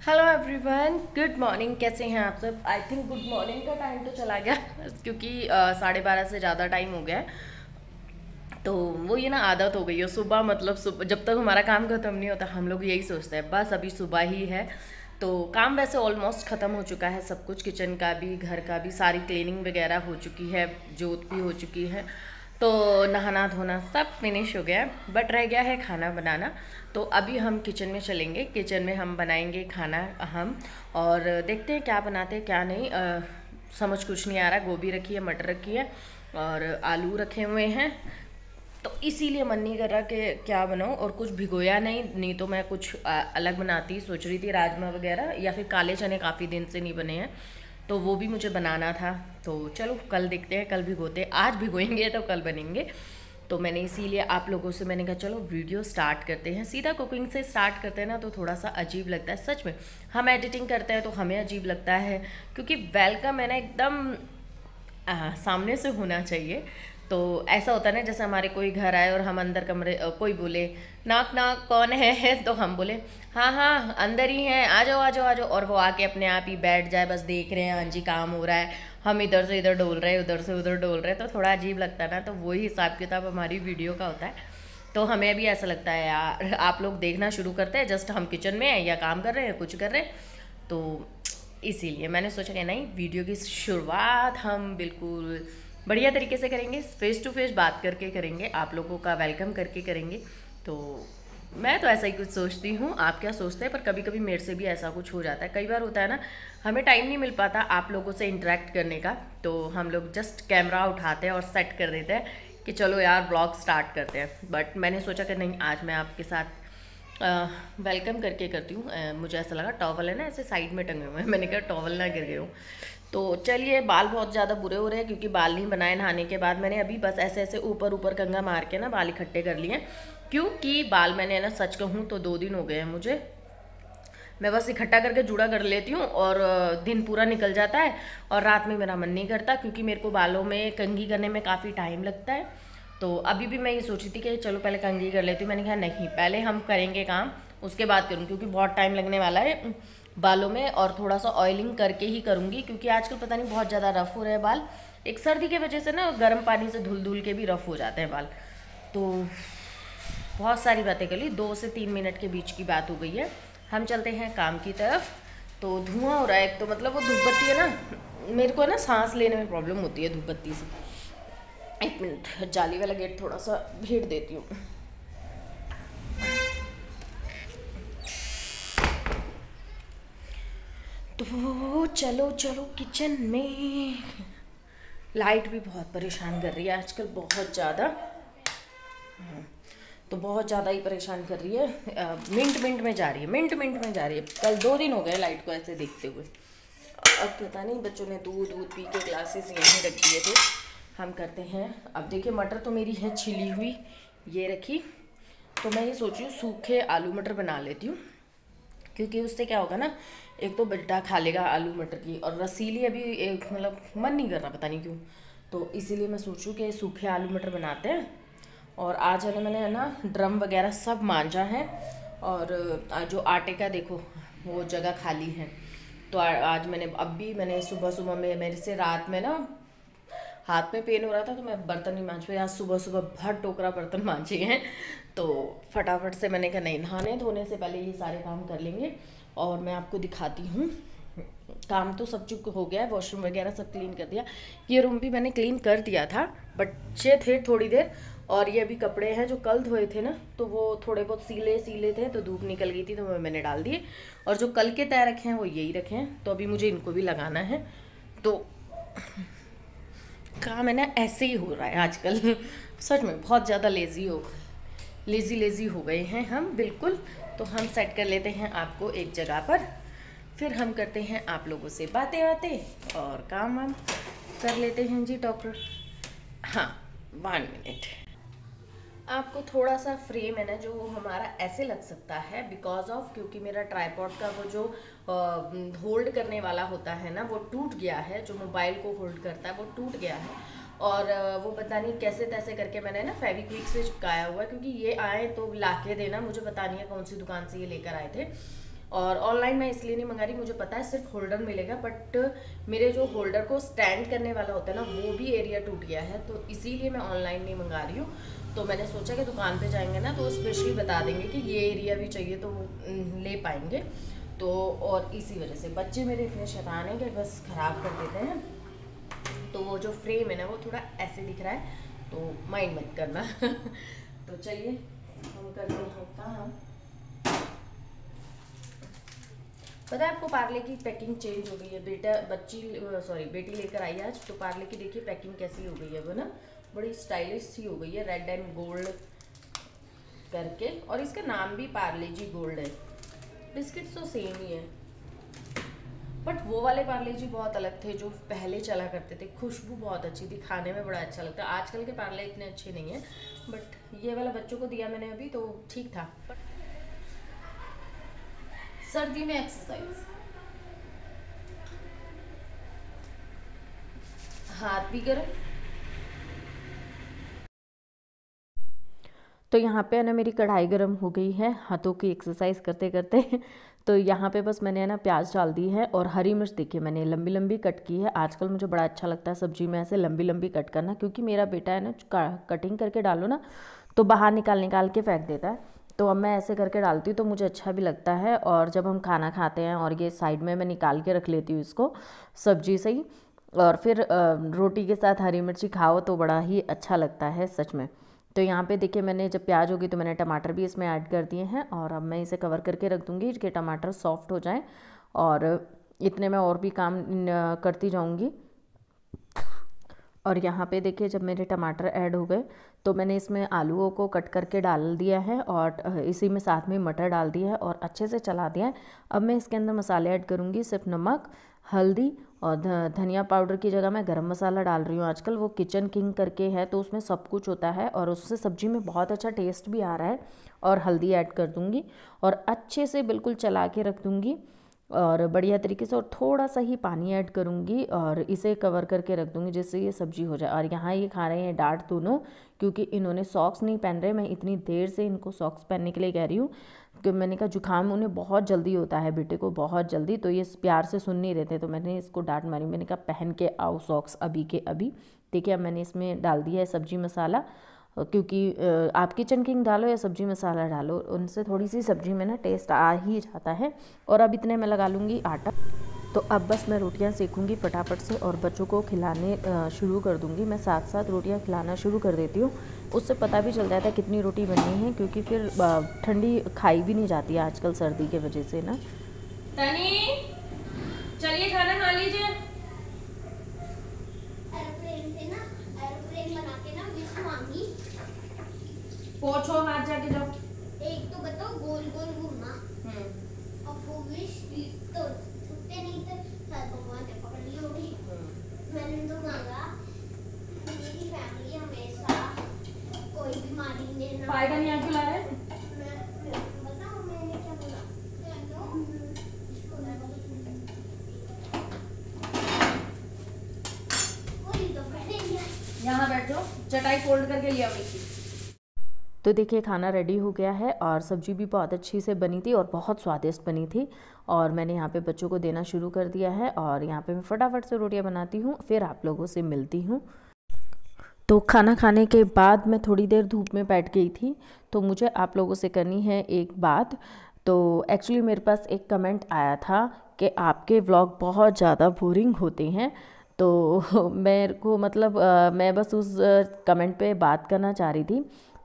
Hello everyone good morning कैसे हैं आप सब? आई थिंक गुड मॉर्निंग का टाइम तो चला गया, क्योंकि साढ़े बारह से ज़्यादा टाइम हो गया तो वो ये ना आदत हो गई है, सुबह मतलब सुबह जब तक हमारा काम ख़त्म नहीं होता, हम लोग यही सोचते हैं, बस अभी सुबह ही है। तो काम वैसे ऑलमोस्ट ख़त्म हो चुका है, सब कुछ किचन का भी, घर का भी, सारी क्लीनिंग वगैरह हो चुकी है, जोत भी हो चुकी है। तो नहाना धोना सब फिनिश हो गया बट रह गया है खाना बनाना। तो अभी हम किचन में चलेंगे। किचन में हम बनाएँगे खाना हम और देखते हैं क्या बनाते हैं क्या नहीं। आ, समझ कुछ नहीं आ रहा। गोभी रखी है मटर रखी है और आलू रखे हुए हैं। तो इसीलिए मन नहीं कर रहा कि क्या बनाऊँ और कुछ भिगोया नहीं। नहीं तो मैं कुछ अलग बनाती सोच रही थी राजमा वगैरह या फिर काले चने काफ़ी दिन से नहीं बने हैं। तो वो भी मुझे बनाना था। तो चलो, कल देखते हैं, कल भिगोते आज भिगोएँगे तो कल बनेंगे। तो मैंने इसीलिए आप लोगों से मैंने कहा, चलो, वीडियो स्टार्ट करते हैं। सीधा कुकिंग से स्टार्ट करते हैं ना तो थोड़ा सा अजीब लगता है। सच में, हम एडिटिंग करते हैं तो हमें अजीब लगता है, क्योंकि वेलकम है ना, एकदम सामने से होना चाहिए। तो ऐसा होता है ना, जैसे हमारे कोई घर आए और हम अंदर कमरे कोई बोले नाक नाक कौन है? तो हम बोले हाँ हाँ अंदर ही हैं। आ जाओ आ जाओ आ जाओ। और वो आके अपने आप ही बैठ जाए, बस देख रहे हैं हाँ जी, काम हो रहा है। हम इधर से इधर डोल रहे हैं, उधर से उधर डोल रहे हैं। तो थोड़ा अजीब लगता है ना तो वही हिसाब किताब हमारी वीडियो का होता है। तो हमें भी ऐसा लगता है, यार, आप लोग देखना शुरू करते हैं, जस्ट हम किचन में हैं या काम कर रहे हैं, कुछ कर रहे हैं? तो इसीलिए मैंने सोचा कि नहीं, वीडियो की शुरुआत हम बिल्कुल बढ़िया तरीके से करेंगे फेस टू फेस बात करके करेंगे, आप लोगों का वेलकम करके करेंगे। तो मैं तो ऐसा ही कुछ सोचती हूँ। आप क्या सोचते हैं? पर कभी कभी मेरे से भी ऐसा कुछ हो जाता है। कई बार होता है ना, हमें टाइम नहीं मिल पाता आप लोगों से इंटरेक्ट करने का। तो हम लोग जस्ट कैमरा उठाते हैं और सेट कर देते हैं कि चलो यार ब्लॉग स्टार्ट करते हैं। बट मैंने सोचा कि नहीं, आज मैं आपके साथ वेलकम करके करती हूँ। मुझे ऐसा लगा टॉवल है ना, ऐसे साइड में टंगे हुए हैं। मैंने कहा टॉवल ना गिर गए हूँ। तो चलिए, बाल बहुत ज़्यादा बुरे हो रहे हैं क्योंकि बाल नहीं बनाए नहाने के बाद मैंने अभी बस ऐसे ऐसे ऊपर ऊपर कंगा मार के ना बाल इकट्ठे कर लिए क्योंकि बाल मैंने ना सच कहूँ तो दो दिन हो गए हैं मुझे। मैं बस इकट्ठा करके जुड़ा कर लेती हूँ और दिन पूरा निकल जाता है और रात में मेरा मन नहीं करता क्योंकि मेरे को बालों में कंघी करने में काफ़ी टाइम लगता है। तो अभी भी मैं ये सोची थी कि चलो पहले कंघी कर लेती हूँ। मैंने कहा नहीं, पहले हम करेंगे काम, उसके बाद करूँ क्योंकि बहुत टाइम लगने वाला है बालों में और थोड़ा सा ऑयलिंग करके ही करूँगी क्योंकि आजकल पता नहीं बहुत ज़्यादा रफ़ हो रहे हैं बाल। एक सर्दी के वजह से ना गर्म पानी से धुल धुल के भी रफ़ हो जाते हैं बाल। तो बहुत सारी बातें कर ली। दो से तीन मिनट के बीच की बात हो गई है। हम चलते हैं काम की तरफ़। तो धुआँ हो रहा है, एक तो मतलब वो धूप बत्ती है ना, मेरे को है ना सांस लेने में प्रॉब्लम होती है धूप बत्ती से। एक मिनट, जाली वाला गेट थोड़ा सा भीड़ देती हूँ। तो चलो चलो किचन में। लाइट भी बहुत परेशान कर रही है आजकल बहुत ज़्यादा। तो बहुत ज़्यादा ही परेशान कर रही है। मिनट मिनट में जा रही है मिनट मिनट में जा रही है। कल दो दिन हो गए लाइट को ऐसे देखते हुए। अब पता नहीं, बच्चों ने दूध दूध पी के ग्लासेस यहीं रख दिए थे। हम करते हैं। अब देखिए, मटर तो मेरी है छिली हुई, ये रखी। तो मैं ये सोच हूँ, सूखे आलू मटर बना लेती हूँ। क्योंकि उससे क्या होगा ना, एक तो बेटा खा लेगा आलू मटर की, और रसीली अभी एक मतलब मन नहीं कर रहा, पता नहीं क्यों। तो इसीलिए मैं सोचूँ कि सूखे आलू मटर बनाते हैं। और आज है ना मैंने, है ना, ड्रम वगैरह सब मांझा है। और जो आटे का देखो, वो जगह खाली है। तो आज मैंने, अब भी मैंने सुबह सुबह में, मेरे से रात में ना, हाथ में पेन हो रहा था तो मैं बर्तन नहीं मांझ पाई आज सुबह सुबह भर टोकरा बर्तन मांझे हैं। तो फटाफट से मैंने कहा, नहीं, नहाने, धोने से पहले ये सारे काम कर लेंगे। और मैं आपको दिखाती हूँ। काम तो सब चुक हो गया है वॉशरूम वगैरह सब क्लीन कर दिया। ये रूम भी मैंने क्लीन कर दिया था, बच्चे थे थोड़ी देर, और ये अभी कपड़े हैं जो कल धोए थे ना तो वो थोड़े बहुत सीले सीले थे तो धूप निकल गई थी तो मैंने डाल दिए। और जो कल के तय रखे हैं, वो यही रखे हैं तो अभी मुझे इनको भी लगाना है। तो काम है ना, ऐसे ही हो रहा है आजकल। सच में, बहुत ज़्यादा लेज़ी हो लेज़ी लेज़ी हो गए हैं हम, बिल्कुल। तो हम सेट कर लेते हैं आपको एक जगह पर। फिर हम करते हैं आप लोगों से बातें बातें और काम वाम कर लेते हैं जी, डॉक्टर। हाँ वन मिनट आपको थोड़ा सा फ्रेम है ना, जो हमारा ऐसे लग सकता है बिकॉज़ ऑफ़ क्योंकि मेरा ट्राईपॉड का वो जो होल्ड करने वाला होता है ना, वो टूट गया है, जो मोबाइल को होल्ड करता है, वो टूट गया है। और वो पता नहीं कैसे तैसे करके मैंने ना फेविक्विक से चिपकाया हुआ है, क्योंकि ये आए तो ला के देना, मुझे पता नहीं है कौन सी दुकान से ये लेकर आए थे। और ऑनलाइन मैं इसलिए नहीं मंगा रही, मुझे पता है सिर्फ़ होल्डर मिलेगा बट मेरे जो होल्डर को स्टैंड करने वाला होता है ना, वो भी एरिया टूट गया है तो इसीलिए मैं ऑनलाइन नहीं मंगा रही हूँ। तो मैंने सोचा कि दुकान पे जाएँगे ना तो स्पेशली बता देंगे कि ये एरिया भी चाहिए तो वो ले पाएँगे। तो और इसी वजह से बच्चे मेरे इतने शैतान हैं कि बस ख़राब कर देते हैं। तो वो जो फ्रेम है ना, वो थोड़ा ऐसे दिख रहा है तो माइंड मत करना। तो चलिए, हम करते हैं काम पता है आपको पार्ले की पैकिंग चेंज हो गई है? बेटा, बच्ची सॉरी बेटी लेकर आई आज तो पार्ले की देखिए पैकिंग कैसी हो गई है वो ना? बड़ी स्टाइलिश सी हो गई है रेड एंड गोल्ड करके। और इसका नाम भी पार्ले जी गोल्ड है। बिस्किट्स तो सेम ही है। बट वो वाले पार्ले जी बहुत अलग थे, जो पहले चला करते थे। खुशबू बहुत अच्छी थी, खाने में बड़ा अच्छा लगता आजकल के पार्ले इतने अच्छे नहीं हैं बट ये वाला बच्चों को दिया मैंने अभी तो ठीक था। सर्दी में एक्सरसाइज हाथ भी गर्म। तो यहाँ पे है ना मेरी कढ़ाई गर्म हो गई है, हाथों की एक्सरसाइज करते करते। तो यहाँ पे बस मैंने है ना प्याज डाल दी है और हरी मिर्च देखिए मैंने लंबी लंबी कट की है। आजकल मुझे बड़ा अच्छा लगता है सब्ज़ी में ऐसे लंबी लंबी कट करना, क्योंकि मेरा बेटा है ना कटिंग करके डालो ना तो बाहर निकाल निकाल के फेंक देता है। तो अब मैं ऐसे करके डालती हूँ तो मुझे अच्छा भी लगता है और जब हम खाना खाते हैं और ये साइड में मैं निकाल के रख लेती हूँ इसको सब्ज़ी से ही और फिर रोटी के साथ हरी मिर्ची खाओ तो बड़ा ही अच्छा लगता है सच में। तो यहाँ पे देखिए मैंने जब प्याज होगी तो मैंने टमाटर भी इसमें ऐड कर दिए हैं और अब मैं इसे कवर करके रख दूँगी कि टमाटर सॉफ्ट हो जाए और इतने में और भी काम करती जाऊँगी। और यहाँ पे देखिए, जब मेरे टमाटर ऐड हो गए तो मैंने इसमें आलूओं को कट करके डाल दिया है और इसी में साथ में मटर डाल दिया है और अच्छे से चला दिया है। अब मैं इसके अंदर मसाले ऐड करूँगी, सिर्फ़ नमक, हल्दी और धनिया पाउडर की जगह मैं गरम मसाला डाल रही हूँ। आजकल वो किचन किंग करके है तो उसमें सब कुछ होता है और उससे सब्ज़ी में बहुत अच्छा टेस्ट भी आ रहा है और हल्दी ऐड कर दूँगी और अच्छे से बिल्कुल चला के रख दूँगी। और बढ़िया तरीके से और थोड़ा सा ही पानी ऐड करूँगी और इसे कवर करके रख दूँगी जिससे ये सब्ज़ी हो जाए। और यहाँ ये खा रहे हैं डांट दोनों, क्योंकि इन्होंने सॉक्स नहीं पहन रहे, मैं इतनी देर से इनको सॉक्स पहनने के लिए कह रही हूँ कि मैंने कहा जुकाम उन्हें बहुत जल्दी होता है बेटे को, बहुत जल्दी तो ये प्यार से सुन नहीं रहे थे तो मैंने इसको डांट मारी। मैंने कहा, पहन के आओ सॉक्स अभी के अभी। देखिए, अब मैंने इसमें डाल दिया है सब्ज़ी मसाला क्योंकि आप किचन किंग डालो या सब्ज़ी मसाला डालो, उनसे थोड़ी सी सब्ज़ी में ना टेस्ट आ ही जाता है। और अब इतने मैं लगा लूँगी आटा। तो अब बस मैं रोटियाँ सेकूँगी फटाफट से और बच्चों को खिलाने शुरू कर दूँगी। मैं साथ साथ रोटियाँ खिलाना शुरू कर देती हूँ। उससे पता भी चल जाता है कितनी रोटी बननी है, क्योंकि फिर ठंडी खाई भी नहीं जाती आजकल सर्दी के वजह से ना। चलिए खाना खा लीजिए पोछो हाथ जाके जाओ एक तो बताओ गोल गोल घूमना हम्म अब वो विश तो छुट्टे नहीं थे सर भगवान ने पकड़ ली होगी हम्म। मैंने तो मांगा मेरी फैमिली हमेशा कोई बीमारी ने ना फ़ायदा नहीं आके ला रहे बताओ मैंने क्या बोला यहाँ बैठो चटाई फोल्ड करके लिया मिक्सी तो देखिए, खाना रेडी हो गया है और सब्ज़ी भी बहुत अच्छी से बनी थी और बहुत स्वादिष्ट बनी थी और मैंने यहाँ पे बच्चों को देना शुरू कर दिया है और यहाँ पे मैं फटाफट से रोटियाँ बनाती हूँ, फिर आप लोगों से मिलती हूँ। तो खाना खाने के बाद मैं थोड़ी देर धूप में बैठ गई थी तो मुझे आप लोगों से करनी है एक बात। तो एक्चुअली मेरे पास एक कमेंट आया था कि आपके व्लॉग बहुत ज़्यादा बोरिंग होते हैं। तो मेरे को मतलब आ, मैं बस उस कमेंट पे बात करना चाह रही थी।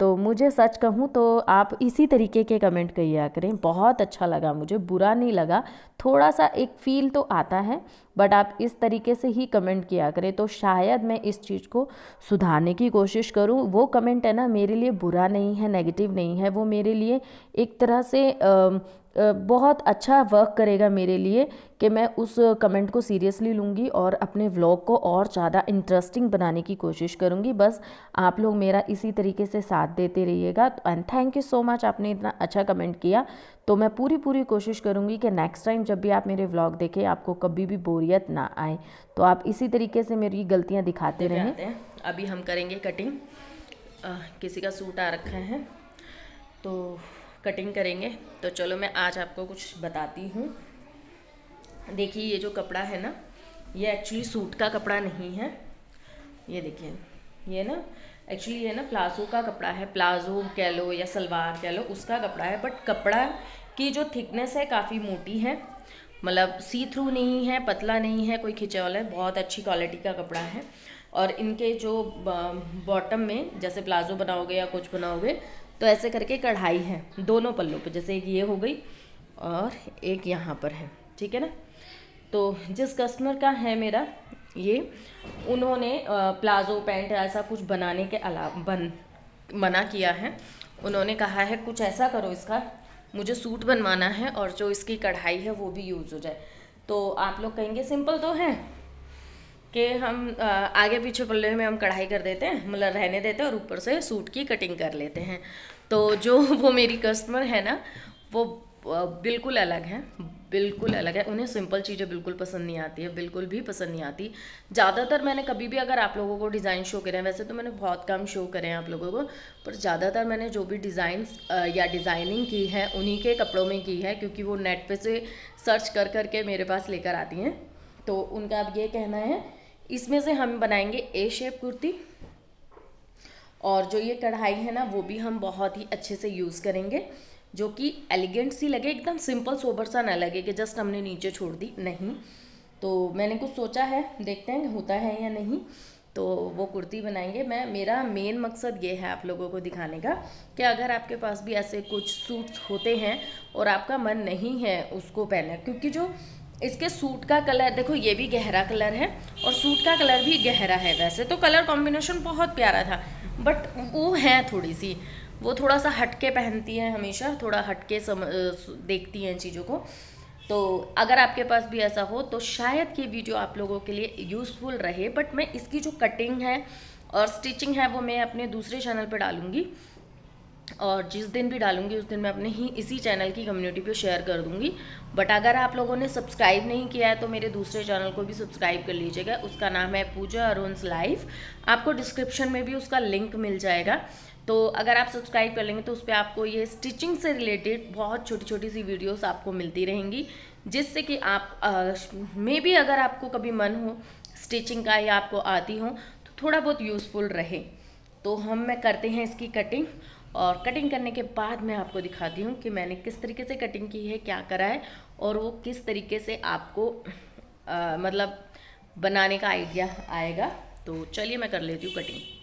तो मुझे सच कहूँ तो आप इसी तरीके के कमेंट किया करें। बहुत अच्छा लगा मुझे बुरा नहीं लगा। थोड़ा सा एक फील तो आता है। बट आप इस तरीके से ही कमेंट किया करें तो शायद मैं इस चीज़ को सुधारने की कोशिश करूँ। वो कमेंट है ना मेरे लिए बुरा नहीं है नेगेटिव नहीं है। वो मेरे लिए एक तरह से आ, बहुत अच्छा वर्क करेगा मेरे लिए कि मैं उस कमेंट को सीरियसली लूँगी और अपने व्लॉग को और ज़्यादा इंटरेस्टिंग बनाने की कोशिश करूँगी। बस आप लोग मेरा इसी तरीके से साथ देते रहिएगा। And thank you so much आपने इतना अच्छा कमेंट किया। तो मैं पूरी पूरी कोशिश करूँगी कि नेक्स्ट टाइम जब भी आप मेरे व्लॉग देखें आपको कभी भी बोरियत ना आए। तो आप इसी तरीके से मेरी गलतियाँ दिखाते रहें। अभी हम करेंगे कटिंग आ, किसी का सूट आ रखा है तो कटिंग करेंगे। तो चलो मैं आज आपको कुछ बताती हूँ। देखिए ये जो कपड़ा है ना ये एक्चुअली सूट का कपड़ा नहीं है। ये देखिए ये ना एक्चुअली है ना प्लाजो का कपड़ा है। प्लाजो कह लो या सलवार कह लो उसका कपड़ा है। बट कपड़ा की जो थिकनेस है, काफ़ी मोटी है। मतलब सी थ्रू नहीं है, पतला नहीं है, कोई खिंचा वाला है। बहुत अच्छी क्वालिटी का कपड़ा है। और इनके जो बॉटम में, जैसे प्लाजो बनाओगे या कुछ बनाओगे तो ऐसे करके कढ़ाई है। दोनों पल्लों पे, जैसे एक ये हो गई और एक यहाँ पर है। ठीक है ना? तो जिस कस्टमर का है मेरा ये, उन्होंने प्लाजो पैंट ऐसा कुछ बनाने के अलावा बन, मना किया है। उन्होंने कहा है, कुछ ऐसा करो इसका, मुझे सूट बनवाना है और जो इसकी कढ़ाई है वो भी यूज़ हो जाए। तो आप लोग कहेंगे, सिंपल तो है कि हम आगे पीछे पल्ले में हम कढ़ाई कर देते हैं मतलब रहने देते हैं और ऊपर से सूट की कटिंग कर लेते हैं। तो जो वो मेरी कस्टमर है ना, वो बिल्कुल अलग हैं, बिल्कुल अलग है। उन्हें सिंपल चीज़ें बिल्कुल पसंद नहीं आती है, बिल्कुल भी पसंद नहीं आती। ज़्यादातर मैंने कभी भी अगर आप लोगों को डिज़ाइन शो करे वैसे तो मैंने बहुत कम शो करे हैं आप लोगों को, पर ज़्यादातर मैंने जो भी डिज़ाइन या डिज़ाइनिंग की है, उन्हीं के कपड़ों में की है, क्योंकि वो नेट पे से सर्च कर कर के मेरे पास लेकर आती हैं। तो उनका अब ये कहना है, इसमें से हम बनाएँगे ए शेप कुर्ती, और जो ये कढ़ाई है ना, वो भी हम बहुत ही अच्छे से यूज़ करेंगे। जो कि एलिगेंट सी लगे, एकदम सिंपल सोबर सा ना लगे कि जस्ट हमने नीचे छोड़ दी, नहीं। तो मैंने कुछ सोचा है, देखते हैं होता है या नहीं। तो वो कुर्ती बनाएँगे। मैं, मेरा मेन मकसद ये है आप लोगों को दिखाने का कि अगर आपके पास भी ऐसे कुछ सूट्स होते हैं और आपका मन नहीं है उसको पहनना, क्योंकि जो इसके सूट का कलर देखो ये भी गहरा कलर है और सूट का कलर भी गहरा है वैसे। तो कलर कॉम्बिनेशन बहुत प्यारा था बट वो है थोड़ी सी। वो थोड़ा सा हटके पहनती हैं हमेशा, थोड़ा हटके सम देखती हैं चीज़ों को। तो अगर आपके पास भी ऐसा हो तो शायद ये वीडियो आप लोगों के लिए यूज़फुल रहे बट मैं इसकी जो कटिंग है और स्टिचिंग है, वो मैं अपने दूसरे चैनल पर डालूँगी। और जिस दिन भी डालूँगी, उस दिन मैं अपने ही इसी चैनल की कम्युनिटी पे शेयर कर दूँगी। बट अगर आप लोगों ने सब्सक्राइब नहीं किया है तो मेरे दूसरे चैनल को भी सब्सक्राइब कर लीजिएगा। उसका नाम है पूजा अरुण्स लाइफ आपको डिस्क्रिप्शन में भी उसका लिंक मिल जाएगा। तो अगर आप सब्सक्राइब कर लेंगे तो उस पर आपको ये स्टिचिंग से रिलेटेड बहुत छोटी छोटी सी वीडियोस आपको मिलती रहेंगी जिससे कि आप मे भी अगर आपको कभी मन हो स्टिचिंग का या आपको आती हो तो थोड़ा बहुत यूज़फुल रहे। तो हम मैं करते हैं इसकी कटिंग और कटिंग करने के बाद मैं आपको दिखाती हूँ कि मैंने किस तरीके से कटिंग की है क्या करा है और वो किस तरीके से आपको आ, मतलब बनाने का आइडिया आएगा। तो चलिए मैं कर लेती हूँ कटिंग।